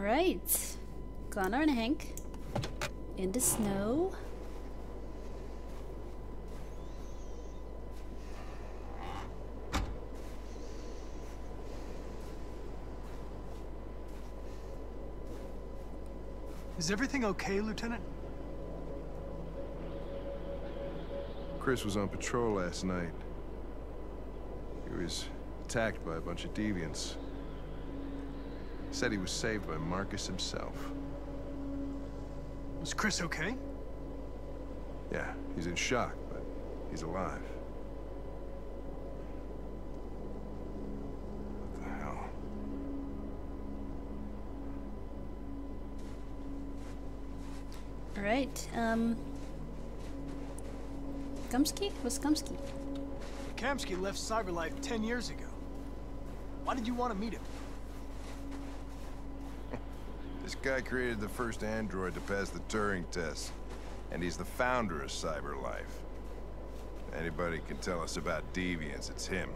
Alright. Connor and Hank in the snow. Is everything okay, Lieutenant? Chris was on patrol last night. He was attacked by a bunch of deviants. Said he was saved by Markus himself. Was Chris okay? Yeah, he's in shock, but he's alive. What the hell? Alright, um... Kamski? Was Kamski? Kamski left Cyberlife 10 years ago. Why did you want to meet him? This guy created the first android to pass the Turing test. And he's the founder of CyberLife. Anybody can tell us about deviants, it's him.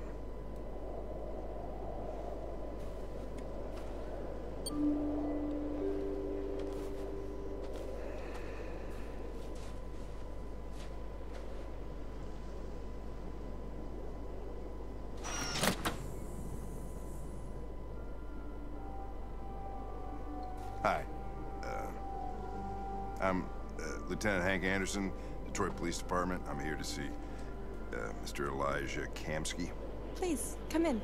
Anderson, Detroit Police Department. I'm here to see uh, Mr. Elijah Kamski. Please, come in.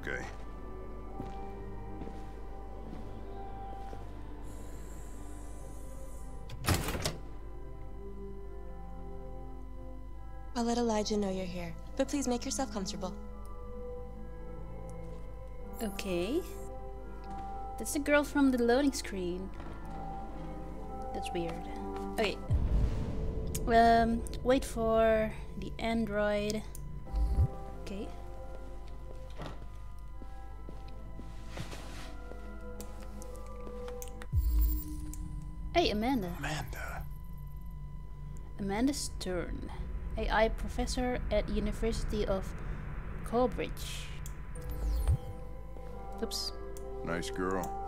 Okay. I'll let Elijah know you're here, but please make yourself comfortable. Okay. That's the girl from the loading screen. That's weird. Okay. Um, wait for the android. Okay. Hey, Amanda. Amanda. Amanda Stern, AI professor at University of Cambridge. Oops. Nice girl.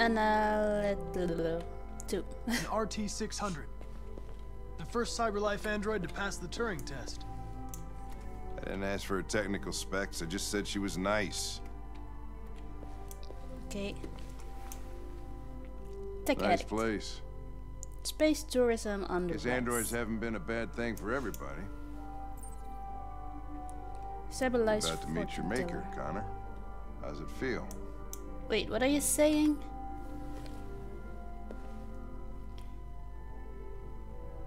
And uh, two. An RT-600. The first Cyberlife android to pass the Turing test. I didn't ask for her technical specs. I just said she was nice. Okay. Tech Nice addict. place. Space tourism on the Guess androids haven't been a bad thing for everybody. Cyberlife About to meet your maker, Connor. How's it feel? Wait, what are you saying?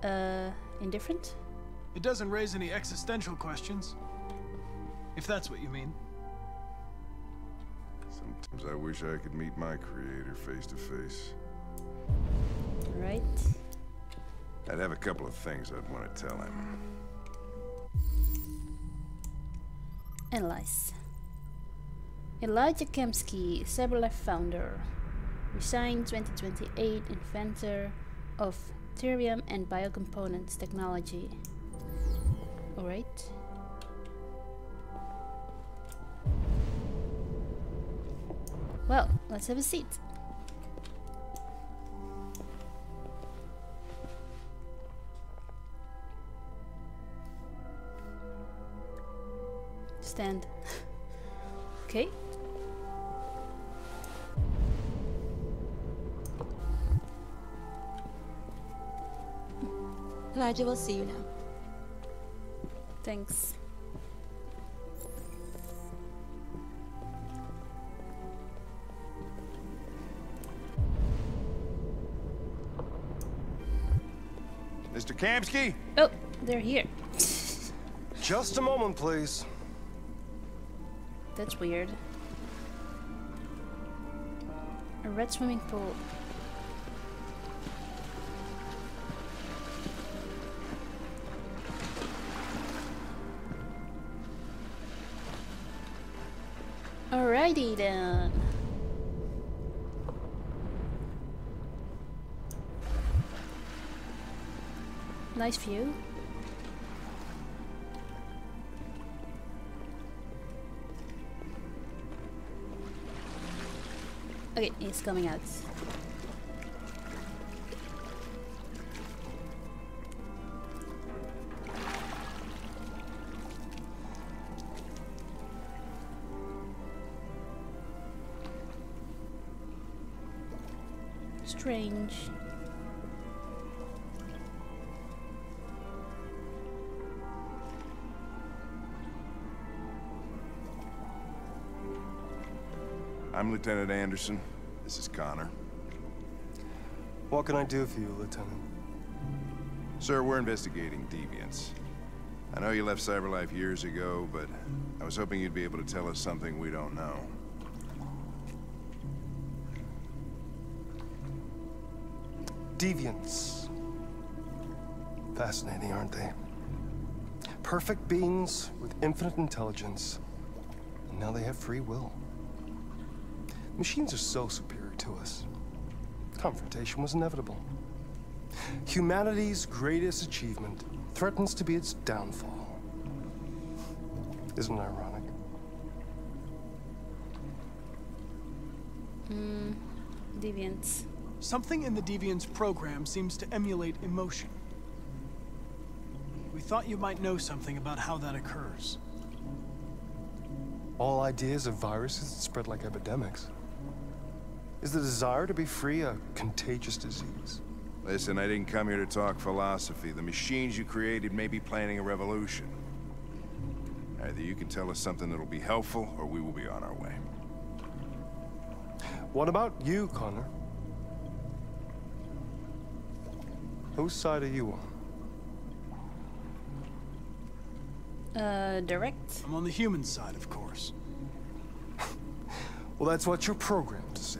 Uh, indifferent? It doesn't raise any existential questions. If that's what you mean. Sometimes I wish I could meet my creator face to face. Right. I'd have a couple of things I'd want to tell him. Analyze. Elijah Kemsky, Cyberlife founder. Resigned 2028, inventor of Thirium and biocomponents technology. Alright. Well, let's have a seat. Stand. okay. Elijah will see you now. Thanks. Mr. Kamski? Oh, they're here. Just a moment, please. That's weird. A red swimming pool. Alrighty then. Nice view. Okay, it's coming out. Strange. I'm Lieutenant Anderson. This is Connor. What can I do for you, Lieutenant? Sir, we're investigating deviants. I know you left CyberLife years ago, but I was hoping you'd be able to tell us something we don't know. Deviants. Fascinating, aren't they? Perfect beings with infinite intelligence. And now they have free will. Machines are so superior to us. Confrontation was inevitable. Humanity's greatest achievement threatens to be its downfall. Isn't it ironic? Hmm, deviants. Something in the Deviant's program seems to emulate emotion. We thought you might know something about how that occurs. All ideas of viruses that spread like epidemics. Is the desire to be free a contagious disease? Listen, I didn't come here to talk philosophy. The machines you created may be planning a revolution. Either you can tell us something that'll be helpful, or we will be on our way. What about you, Connor? Whose side are you on? Uh, direct. I'm on the human side, of course. Well, that's what you're programmed to say.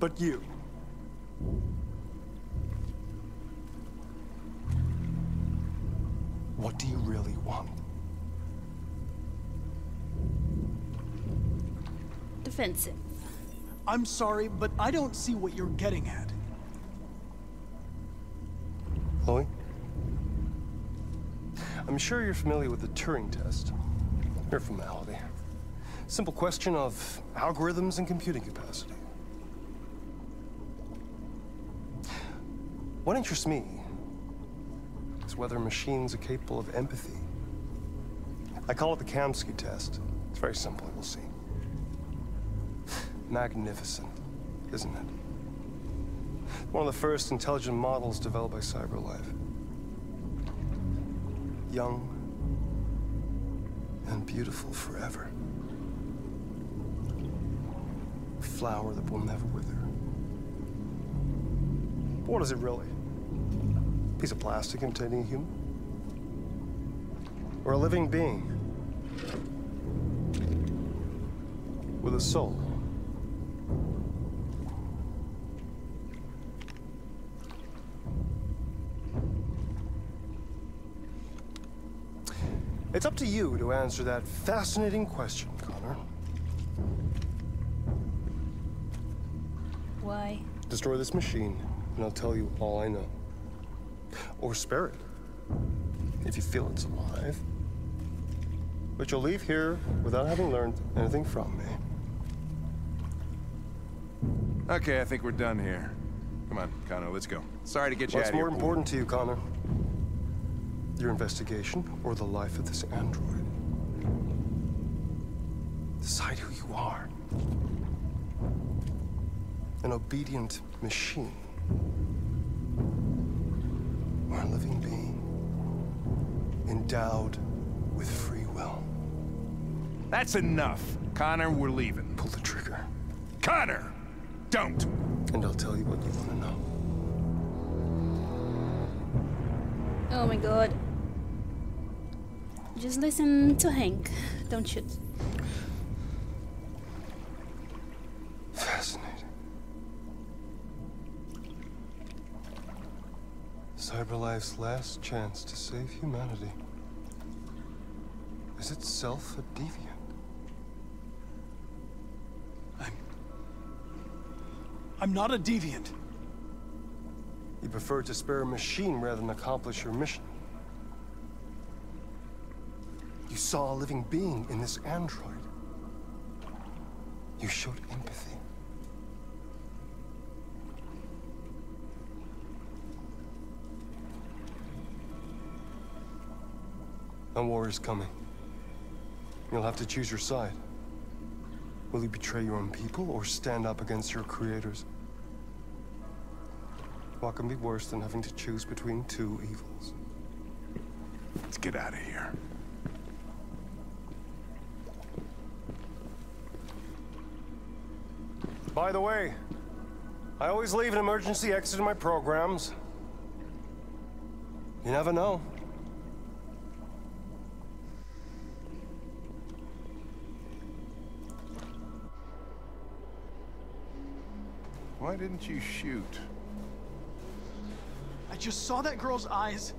But you. What do you really want? Defensive. I'm sorry, but I don't see what you're getting at. Chloe? I'm sure you're familiar with the Turing test. Mere formality. Simple question of algorithms and computing capacity. What interests me is whether machines are capable of empathy. I call it the Kamski test. It's very simple, you'll see. Magnificent, isn't it? One of the first intelligent models developed by CyberLife. Young and beautiful forever. A flower that will never wither. But what is it really? A piece of plastic imitating a human? Or a living being? With a soul? It's up to you to answer that fascinating question, Connor. Why? Destroy this machine, and I'll tell you all I know. Or spare it, if you feel it's alive. But you'll leave here without having learned anything from me. Okay, I think we're done here. Come on, Connor, let's go. Sorry to get you What's out of here. more important to you, Connor? Your investigation or the life of this android? Decide who you are. An obedient machine. Or a living being. Endowed with free will. That's enough. Connor, we're leaving. Pull the trigger. Connor! Don't! And I'll tell you what you want to know. Oh my god. Just listen to Hank. Don't shoot. Fascinating. Cyberlife's last chance to save humanity. Is itself a deviant? I'm... I'm not a deviant. You prefer to spare a machine rather than accomplish your mission. You saw a living being in this android. You showed empathy. A war is coming. You'll have to choose your side. Will you betray your own people or stand up against your creators? What can be worse than having to choose between two evils? Let's get out of here. By the way, I always leave an emergency exit in my programs. You never know. Why didn't you shoot? I just saw that girl's eyes,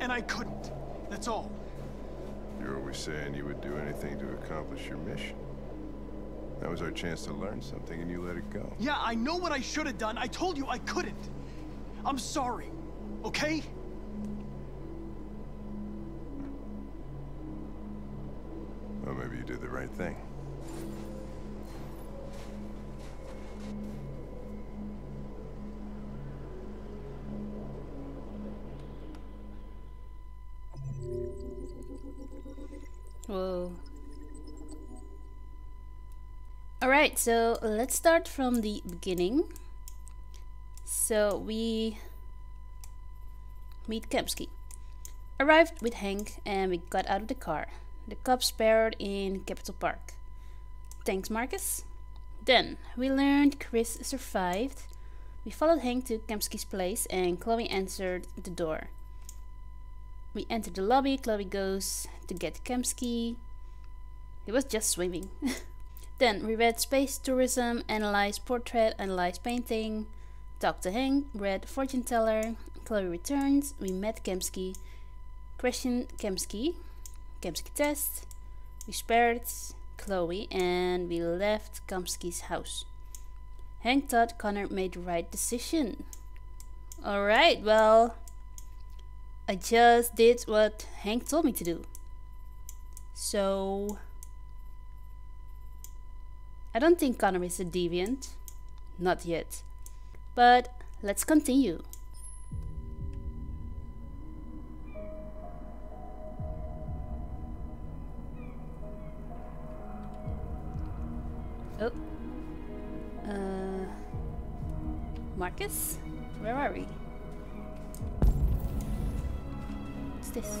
and I couldn't. That's all. You're always saying you would do anything to accomplish your mission. That was our chance to learn something, and you let it go. Yeah, I know what I should have done. I told you I couldn't. I'm sorry, okay? Well, maybe you did the right thing. Alright, so let's start from the beginning. So we meet Kemsky. Arrived with Hank and we got out of the car. The cops parked in Capitol Park. Thanks, Markus. Then we learned Chris survived. We followed Hank to Kemsky's place and Chloe answered the door. We entered the lobby. Chloe goes to get Kemsky. He was just swimming. then we read Space Tourism, Analyze Portrait, Analyze Painting, to Hank, read Fortune Teller. Chloe returns. We met Kemsky, questioned Kemsky, Kemsky test. We spared Chloe and we left Kemsky's house. Hank thought Connor made the right decision. Alright, well, I just did what Hank told me to do. So... I don't think Connor is a deviant. Not yet. But let's continue. Oh. Uh... Markus? Where are we? What's this?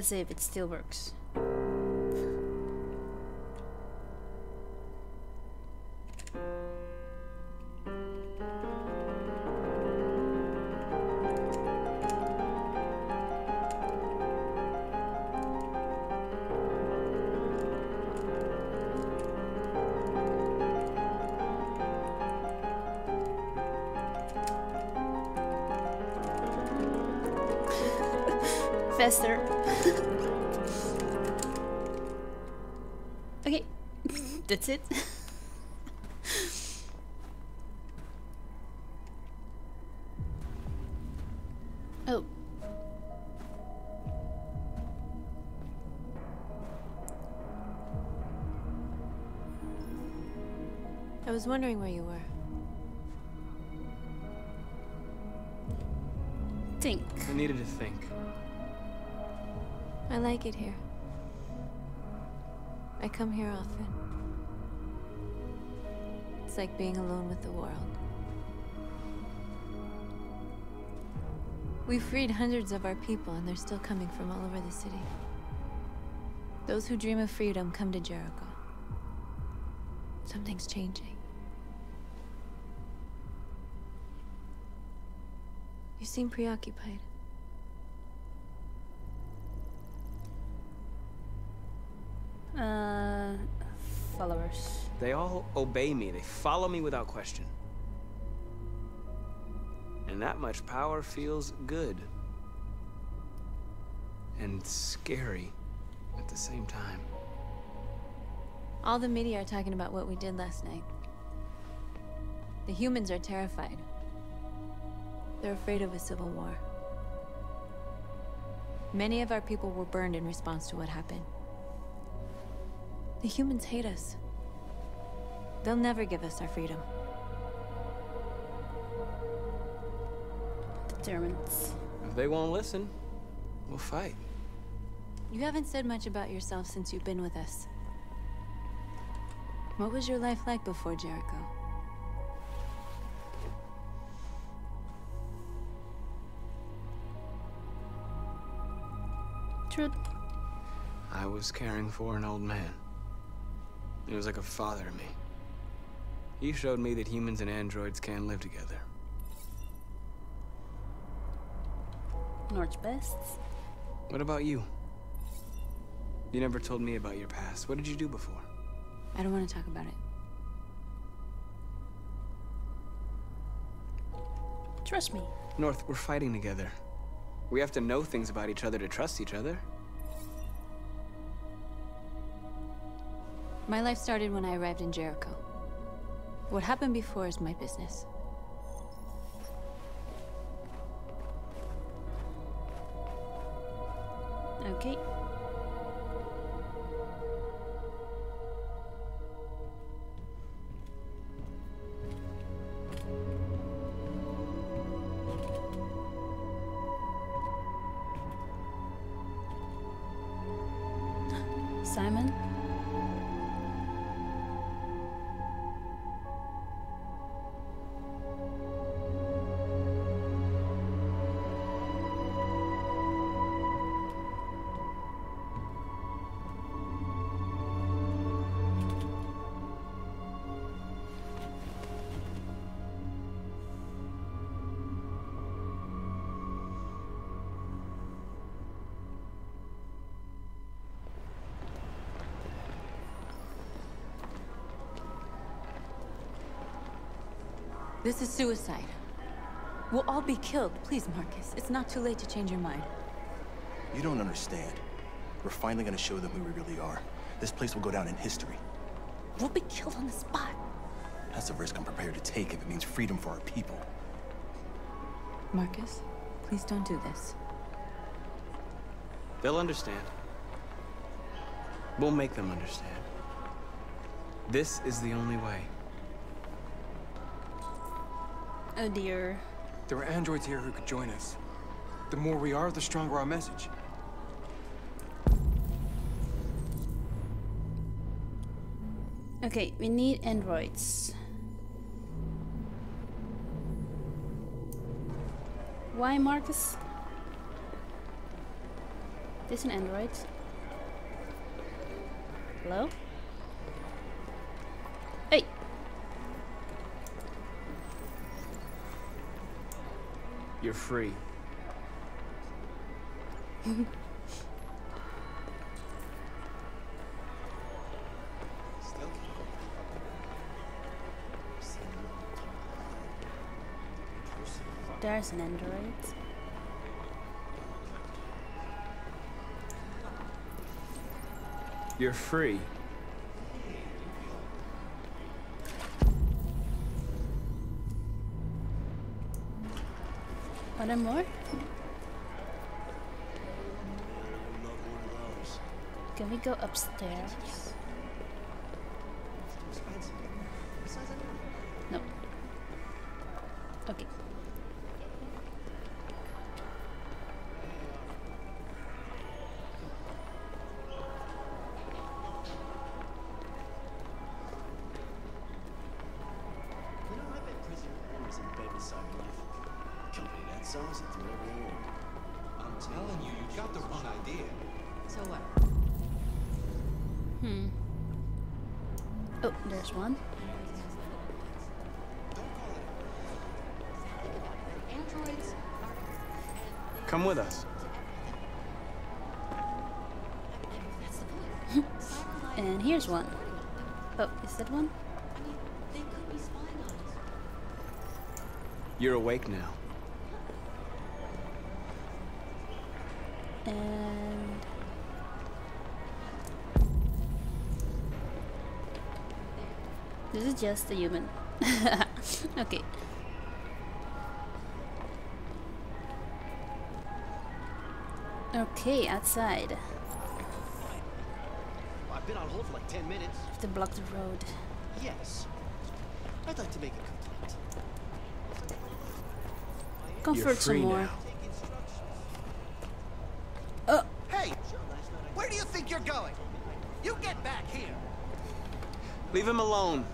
As if it still works. that's it. oh. I was wondering where you were. Think. I needed to think. I like it here. I come here often. It's like being alone with the world. We freed hundreds of our people, and they're still coming from all over the city. Those who dream of freedom come to Jericho. Something's changing. You seem preoccupied. They all obey me. They follow me without question. And that much power feels good. And scary at the same time. All the media are talking about what we did last night. The humans are terrified. They're afraid of a civil war. Many of our people were burned in response to what happened. The humans hate us. They'll never give us our freedom. The Germans. If they won't listen, we'll fight. You haven't said much about yourself since you've been with us. What was your life like before Jericho? Truth. I was caring for an old man. He was like a father to me. He showed me that humans and androids can live together. North's best. What about you? You never told me about your past. What did you do before? I don't want to talk about it. Trust me. North, we're fighting together. We have to know things about each other to trust each other. My life started when I arrived in Jericho. What happened before is my business. Okay. This is suicide. We'll all be killed. Please, Markus. It's not too late to change your mind. You don't understand. We're finally gonna show them who we really are. This place will go down in history. We'll be killed on the spot. That's a risk I'm prepared to take if it means freedom for our people. Markus, please don't do this. They'll understand. We'll make them understand. This is the only way. Oh dear. There are androids here who could join us. The more we are, the stronger our message. Okay, we need androids. Why, Markus? This an android? Hello? Hey! You're free. There's an android. You're free. Are there more? Can we go upstairs? Company that sells it through every year. I'm telling you, you've got the wrong idea. So what? Hmm. Oh, there's one. Androids Come with us. And here's one. Oh, is that one? You're awake now. And this is just a human. okay. Okay, outside. I've been on hold for like 10 minutes. Have to block the road. Yes. I'd like to make a complaint. Comfort some more. now. Oh, Hey! Where do you think you're going? You get back here! Leave him alone.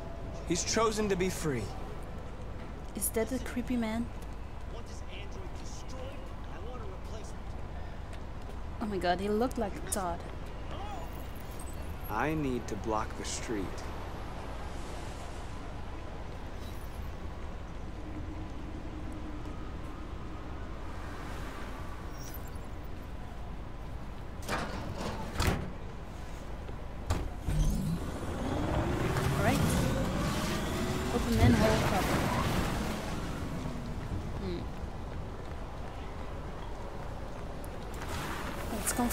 He's chosen to be free. is that a creepy man? Want this android destroyed? I want a replacement. Oh my god, he looked like Todd. I need to block the street. Alright. Open manhole cover. Hmm.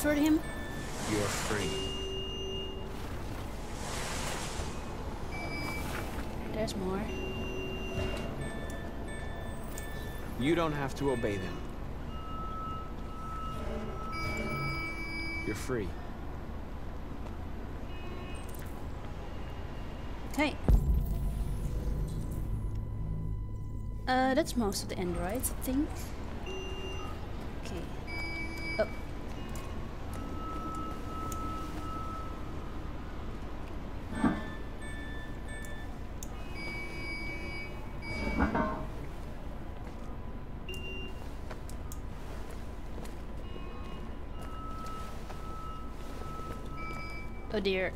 Let's him. You're free. There's more. You don't have to obey them. You're free. Okay. Uh, that's most of the androids, I think. Dear.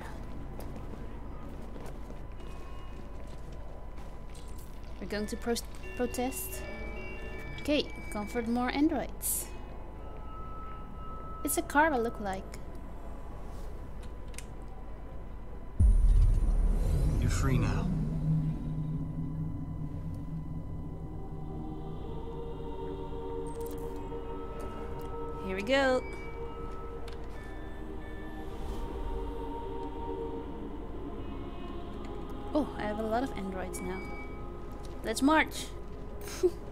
We're going to pro protest. Okay, comfort more androids. It's a car I look like. You're free now. Here we go. Have a lot of androids now. Let's march.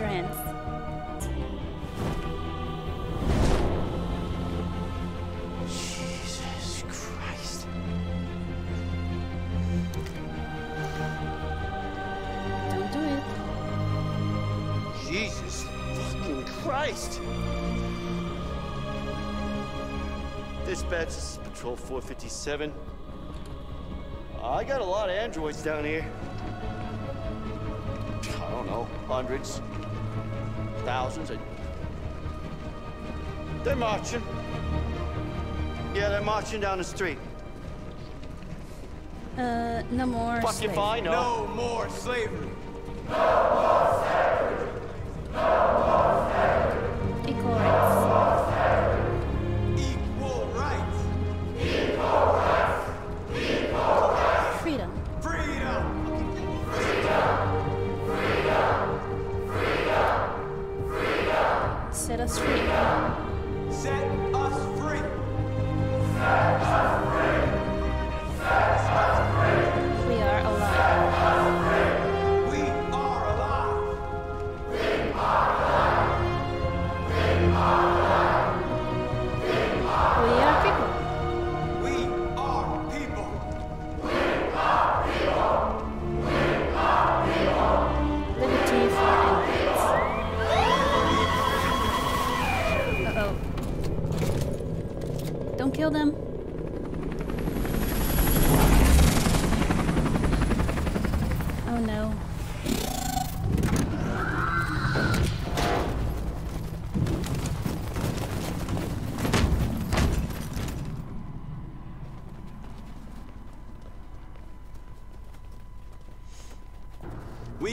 raise our hands. Jesus Christ. Don't do it. Jesus fucking Christ! Dispatch, this is Patrol 457. I got a lot of androids down here. I don't know, hundreds, thousands. I... They're marching. Yeah, they're marching down the street. Uh, no more Fuck if I slavery. know. No more slavery. Equal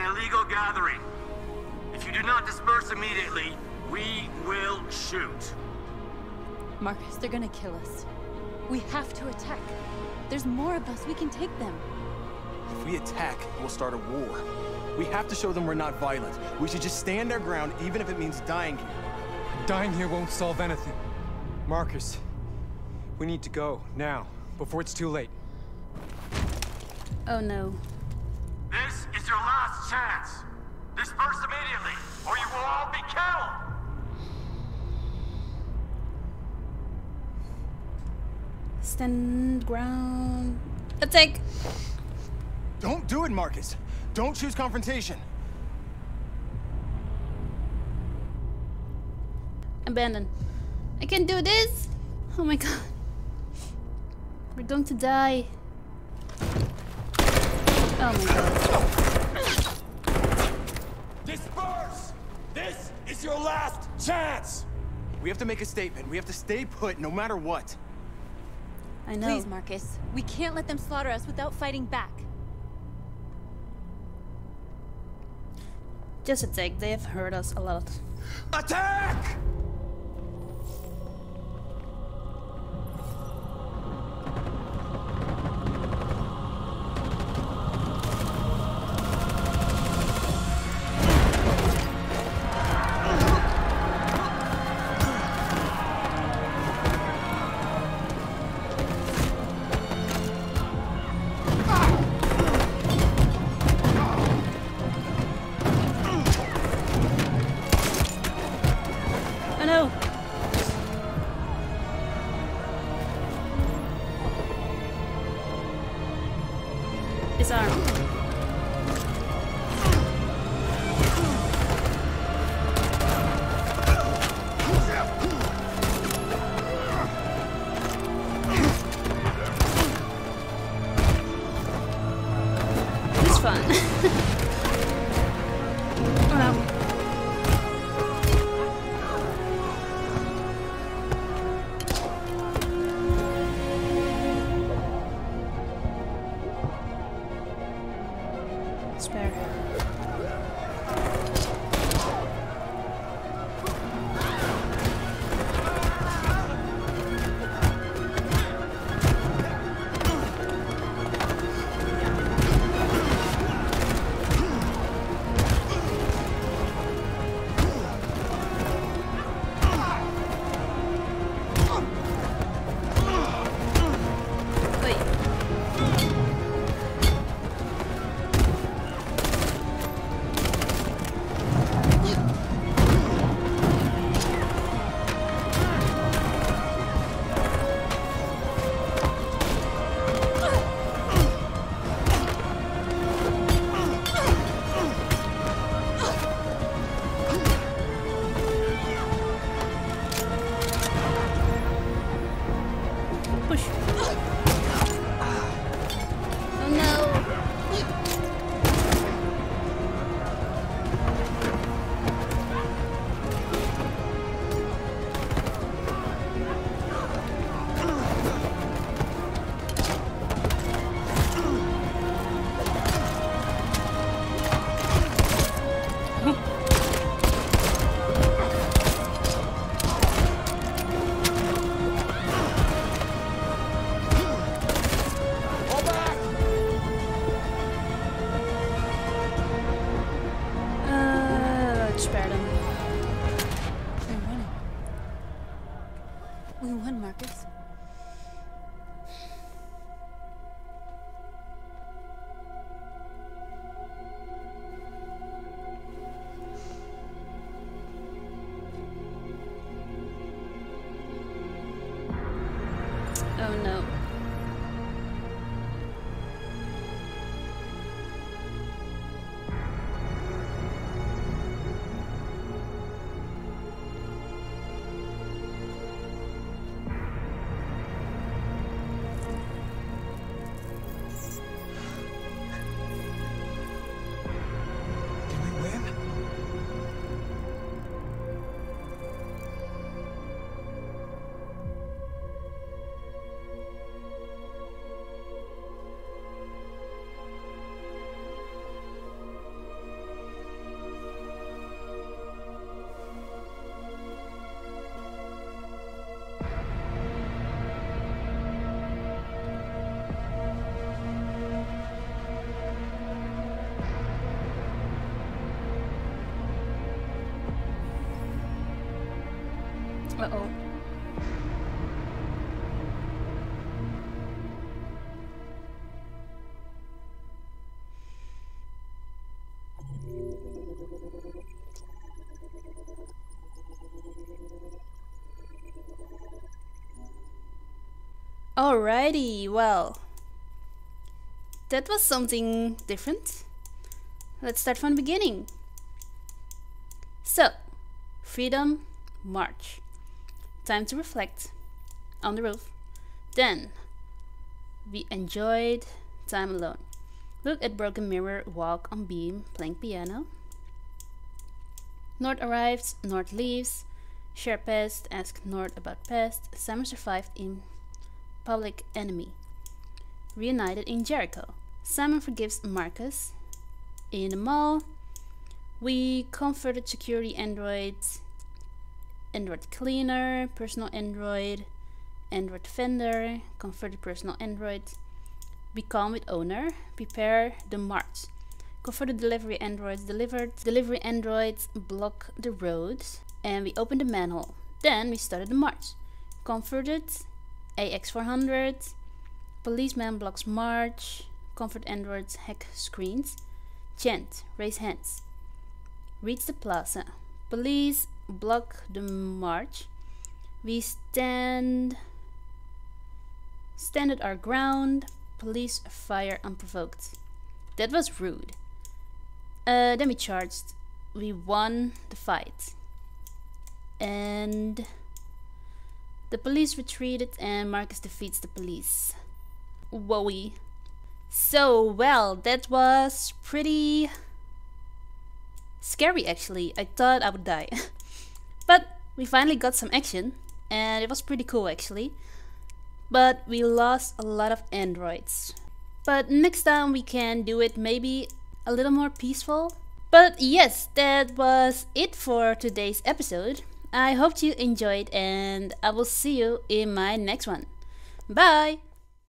an illegal gathering. If you do not disperse immediately, we will shoot. Markus, they're gonna kill us. We have to attack. There's more of us. We can take them. If we attack, we'll start a war. We have to show them we're not violent. We should just stand our ground, even if it means dying here. Dying here won't solve anything. Marcus, we need to go, now, before it's too late. Oh no. Stand ground. Attack! Don't do it, Markus. Don't choose confrontation. Abandon. I can do this! Oh my god. We're going to die. Oh my god. Disperse! This is your last chance! We have to make a statement. We have to stay put no matter what. I know. Please, Markus. We can't let them slaughter us without fighting back. Just a attack. They have hurt us a lot. Attack! Fun. Oh no. Uh oh. Alrighty, well, that was something different. Let's start from the beginning. So, freedom, march. Time to reflect on the roof. Then, we enjoyed time alone. Look at broken mirror, walk on beam, playing piano. North arrives, North leaves. Share pest, ask North about pest. Simon survived in public enemy. Reunited in Jericho. Simon forgives Markus. In the mall, we comforted security androids Android cleaner, personal Android, Android vendor, converted personal Android, become with owner, prepare the march. Converted delivery androids delivered, delivery androids block the roads, and we opened the manhole. Then we started the march. Converted AX400, policeman blocks march, comfort androids hack screens, chant, raise hands. Reach the plaza. Police block the march. We stand stand at our ground. Police fire unprovoked. That was rude. Uh, then we charged. We won the fight. And the police retreated and Markus defeats the police. Wowie. So, well, that was pretty scary actually. I thought I would die. but we finally got some action and it was pretty cool actually. But we lost a lot of androids. But next time we can do it maybe a little more peaceful. But yes, that was it for today's episode. I hope you enjoyed and I will see you in my next one. Bye!